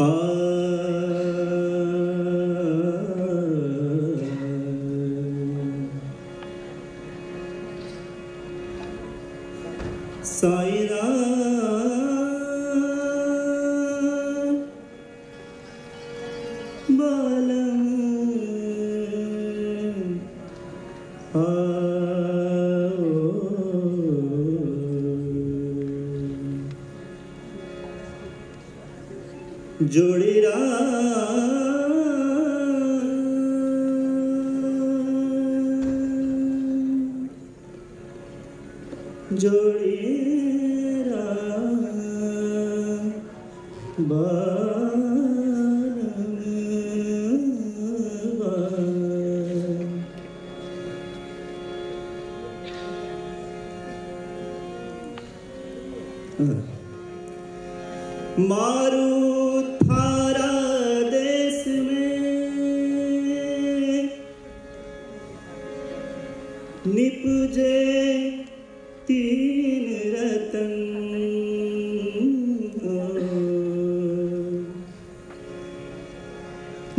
Oh. জোড়েরা। জোড়েরা মারু।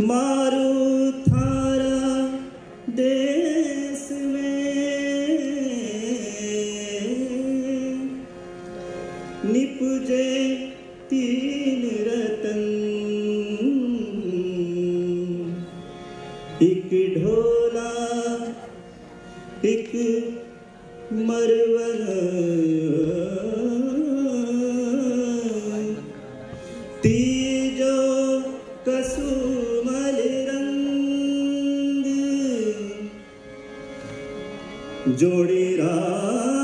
मारू थारा देश में। निपजे तीन रतन। एक ढोला एक मरवन जोड़ी रा